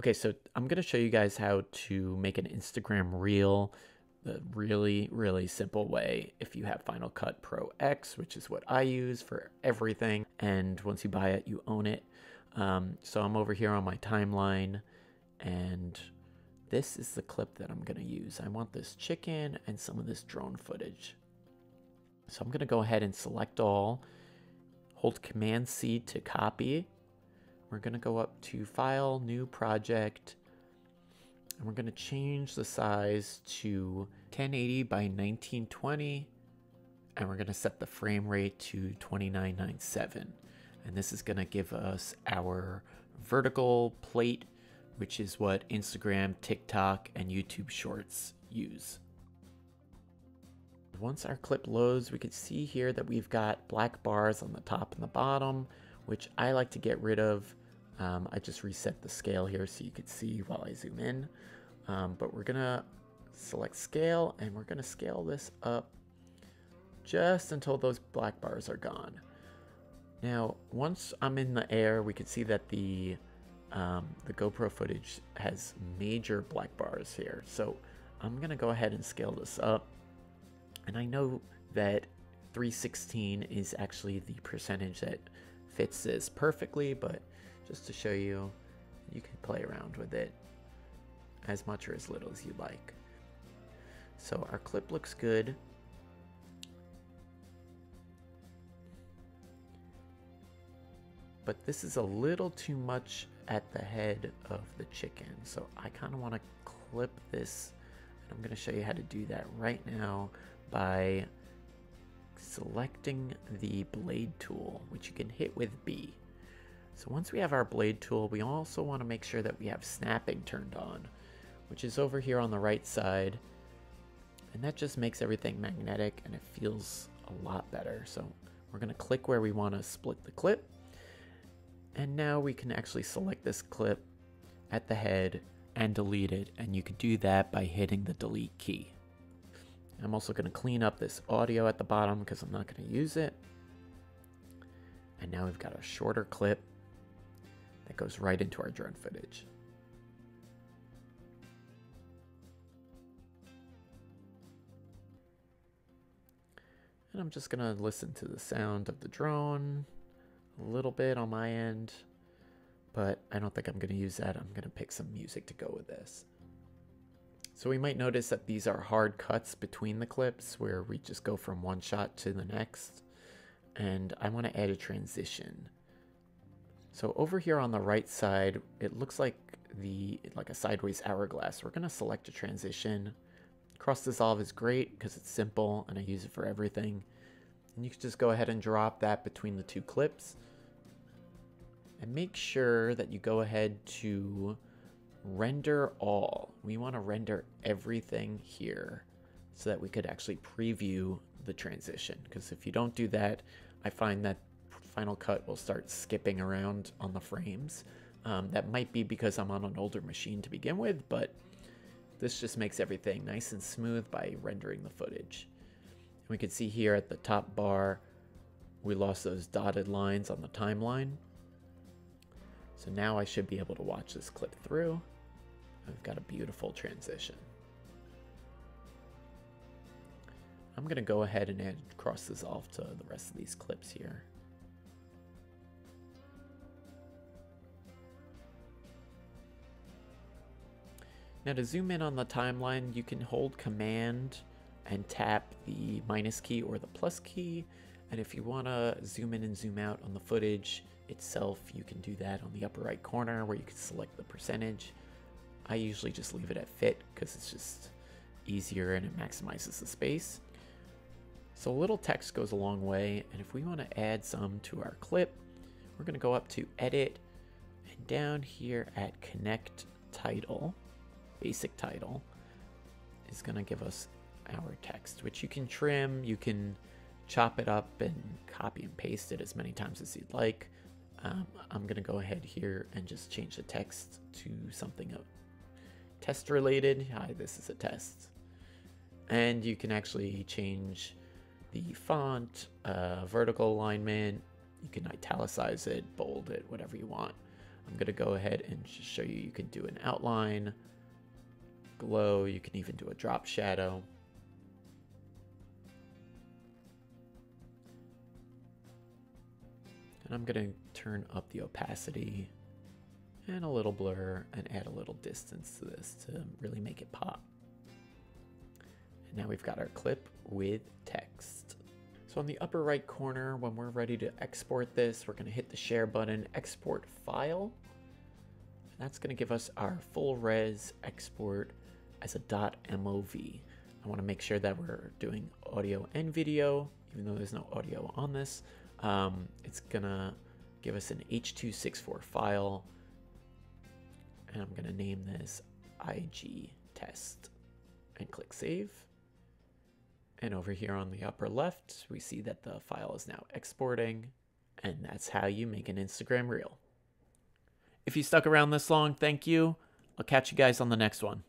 Okay, so I'm going to show you guys how to make an Instagram reel the really, really simple way if you have Final Cut Pro X, which is what I use for everything. And once you buy it, you own it. Um, so I'm over here on my timeline, and this is the clip that I'm going to use. I want this chicken and some of this drone footage. So I'm going to go ahead and select all, hold Command C to copy. We're going to go up to File, New Project, and we're going to change the size to 1080 by 1920 and we're going to set the frame rate to 2997 and this is going to give us our vertical plate which is what Instagram, TikTok, and YouTube Shorts use. Once our clip loads, we can see here that we've got black bars on the top and the bottom, which I like to get rid of um, I just reset the scale here so you could see while I zoom in. Um, but we're gonna select scale and we're gonna scale this up just until those black bars are gone. Now, once I'm in the air, we can see that the um, the GoPro footage has major black bars here. So I'm gonna go ahead and scale this up. And I know that 316 is actually the percentage that fits this perfectly, but just to show you, you can play around with it as much or as little as you like. So our clip looks good. But this is a little too much at the head of the chicken. So I kind of want to clip this. And I'm going to show you how to do that right now by selecting the blade tool, which you can hit with B. So once we have our blade tool, we also want to make sure that we have snapping turned on, which is over here on the right side. And that just makes everything magnetic and it feels a lot better. So we're going to click where we want to split the clip. And now we can actually select this clip at the head and delete it. And you can do that by hitting the delete key. I'm also going to clean up this audio at the bottom because I'm not going to use it. And now we've got a shorter clip goes right into our drone footage. And I'm just gonna listen to the sound of the drone a little bit on my end, but I don't think I'm gonna use that. I'm gonna pick some music to go with this. So we might notice that these are hard cuts between the clips where we just go from one shot to the next. And I wanna add a transition. So over here on the right side, it looks like the like a sideways hourglass. We're gonna select a transition. Cross dissolve is great because it's simple and I use it for everything. And you can just go ahead and drop that between the two clips. And make sure that you go ahead to render all. We want to render everything here so that we could actually preview the transition. Because if you don't do that, I find that Final Cut will start skipping around on the frames. Um, that might be because I'm on an older machine to begin with, but this just makes everything nice and smooth by rendering the footage. And we can see here at the top bar, we lost those dotted lines on the timeline. So now I should be able to watch this clip through. I've got a beautiful transition. I'm going to go ahead and add cross dissolve to the rest of these clips here. Now to zoom in on the timeline, you can hold command and tap the minus key or the plus key. And if you want to zoom in and zoom out on the footage itself, you can do that on the upper right corner where you can select the percentage. I usually just leave it at fit because it's just easier and it maximizes the space. So a little text goes a long way. And if we want to add some to our clip, we're going to go up to edit and down here at connect title basic title is going to give us our text, which you can trim, you can chop it up and copy and paste it as many times as you'd like. Um, I'm going to go ahead here and just change the text to something of test related. Hi, this is a test. And you can actually change the font, uh, vertical alignment, you can italicize it, bold it, whatever you want. I'm going to go ahead and just show you you can do an outline, glow, you can even do a drop shadow. And I'm going to turn up the opacity and a little blur and add a little distance to this to really make it pop. And now we've got our clip with text. So on the upper right corner, when we're ready to export this, we're gonna hit the share button, export file. That's gonna give us our full res export as a .mov. I wanna make sure that we're doing audio and video, even though there's no audio on this. Um, it's gonna give us an H.264 file and I'm gonna name this IG test and click save. And over here on the upper left, we see that the file is now exporting and that's how you make an Instagram reel. If you stuck around this long, thank you. I'll catch you guys on the next one.